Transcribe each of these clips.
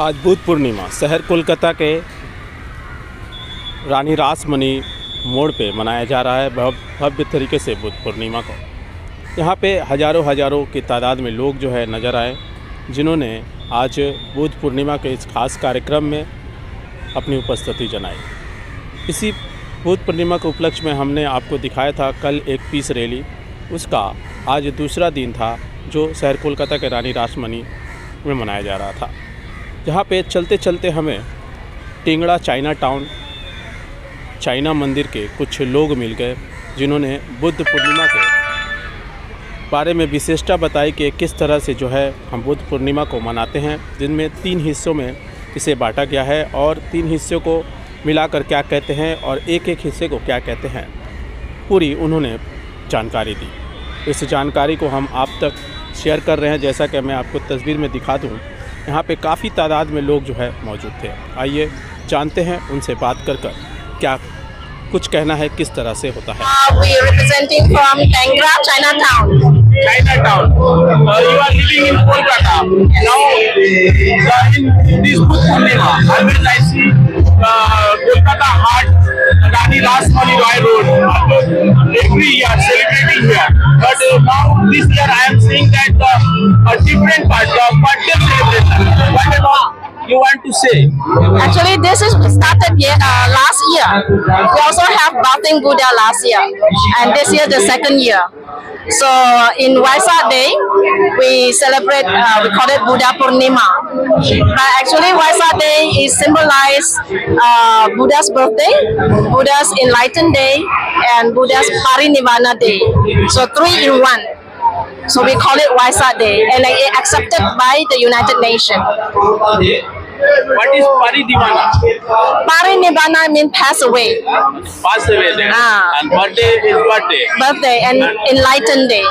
आज बुद्ध पूर्णिमा, शहर कोलकाता के रानी रासमणी मोड़ पे मनाया जा रहा है भव्य तरीके से बुद्ध पूर्णिमा को। यहाँ पे हज़ारों हज़ारों की तादाद में लोग जो है नज़र आए, जिन्होंने आज बुद्ध पूर्णिमा के इस खास कार्यक्रम में अपनी उपस्थिति जनाई। इसी बुद्ध पूर्णिमा के उपलक्ष्य में हमने आपको दिखाया था कल एक पीस रैली, उसका आज दूसरा दिन था जो शहर कोलकाता के रानी रासमणी में मनाया जा रहा था। जहाँ पे चलते चलते हमें टिंगड़ा चाइना टाउन, चाइना मंदिर के कुछ लोग मिल गए, जिन्होंने बुद्ध पूर्णिमा के बारे में विशेषता बताई कि किस तरह से जो है हम बुद्ध पूर्णिमा को मनाते हैं। जिनमें तीन हिस्सों में इसे बांटा गया है और तीन हिस्सों को मिलाकर क्या कहते हैं और एक एक हिस्से को क्या कहते हैं, पूरी उन्होंने जानकारी दी। इस जानकारी को हम आप तक शेयर कर रहे हैं, जैसा कि मैं आपको तस्वीर में दिखा दूँ। यहाँ पे काफ़ी तादाद में लोग जो है मौजूद थे। आइए जानते हैं उनसे बात कर कर क्या कुछ कहना है किस तरह से होता है। Uh, different part of you want to say? Actually, this is started yet, uh, last year. We also have Bathing Buddha last year, and this year the second year. So in Vaisak Day, we celebrate, uh, we call it Buddha Purnima. But actually, Vaisak Day is symbolized uh, Buddha's birthday, Buddha's enlightened day, and Buddha's Parinibbana day. So three in one. So we call it Vaisak Day, and it accepted by the United Nations. What is Paridivana? Parinibbana means pass away, Pass away then. Ah. And birthday is birthday. birthday, and enlightened day.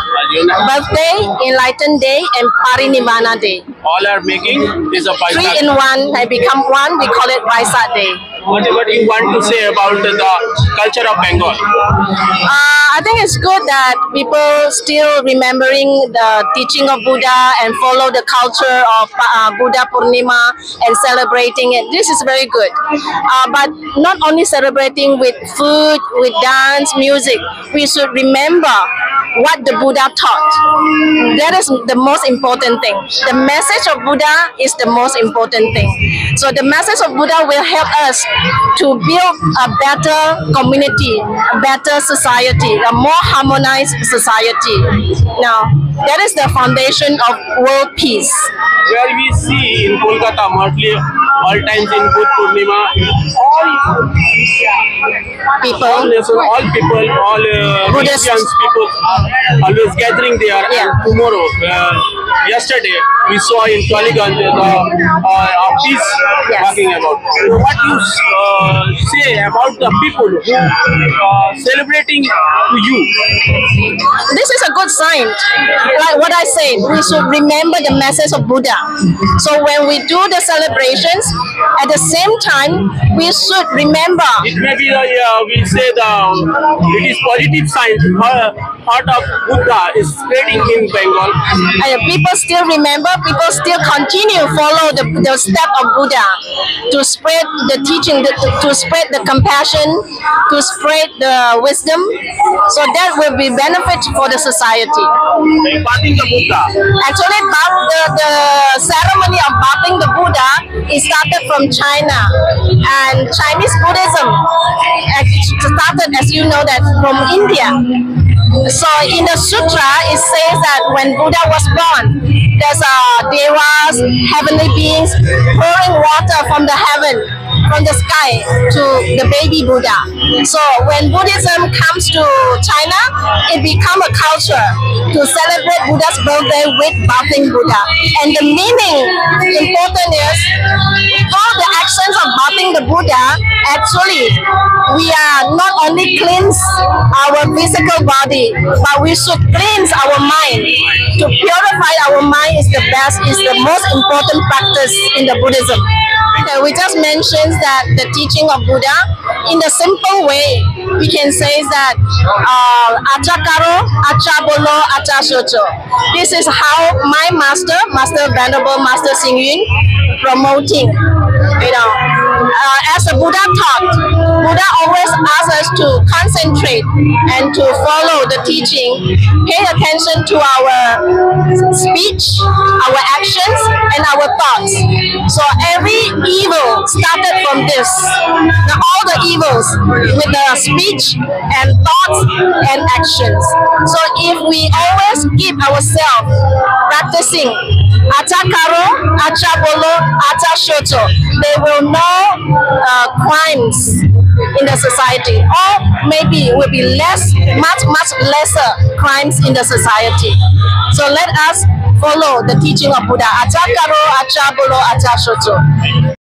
Birthday, enlightened day, and Parinibbana day. All are making is a Three Vaisakh. in one, they become one. We call it Vaisak Day. What, what you want to say about the culture of Bengal? Uh, I think it's good that people still remembering the teaching of Buddha and follow the culture of uh, Buddha Purnima and celebrating it. This is very good. Uh, but not only celebrating with food, with dance, music, we should remember what the Buddha taught. That is the most important thing. The message of Buddha is the most important thing. So the message of Buddha will help us to build a better community, a better society, a more harmonized society. Now, that is the foundation of world peace. Where we see in Kolkata, mostly all times in Buddh Purnima, all People, all nation, all people, all uh, Buddhists. people are always gathering there. Yeah. Tomorrow, uh, yesterday, we saw in Kaliganj the uh, uh, peace Yes. talking about. What you uh, say about the people who uh, celebrating to you? this is a good sign. Like what I said, we should remember the message of Buddha. So when we do the celebrations, at the same time, we should remember It may be the uh, we say the it is positive sign. Heart of Buddha is spreading in Bengal. and people still remember, people still continue to follow the, the step of Buddha to spread the teaching, the, to spread the compassion, to spread the wisdom. So that will be benefit for the society. Bathing the Buddha. Actually, the, the ceremony of bathing the Buddha is started from China, and Chinese Buddhism started, as you know, that from India. So in the sutra, it says that when Buddha was born, there's uh, devas, heavenly beings pouring water from the heaven, from the sky to the baby Buddha. So when Buddhism comes to China, it become a culture to celebrate Buddha's birthday with bathing Buddha. And the meaning important is the Buddha, actually, we are not only cleanse our physical body, but we should cleanse our mind. To purify our mind is the best, is the most important practice in the Buddhism. Okay, we just mentioned that the teaching of Buddha, in the simple way, we can say that uh, acha karo, acha bolo, acha shocho. This is how my master, Master Venerable Master Xing Yun, promoting. You know, uh, as the Buddha taught, Buddha always asks us to concentrate and to follow the teaching, pay attention to our speech, our actions, and our thoughts. So every evil started from this. Now all the evils with the speech and thoughts and actions. So if we always keep ourselves practicing acha karo, acha bolo, acha shoto, there will no uh, crimes in the society or maybe will be less much much lesser crimes in the society. So let us follow the teaching of buddha. Acha karo acha bolo acha shoto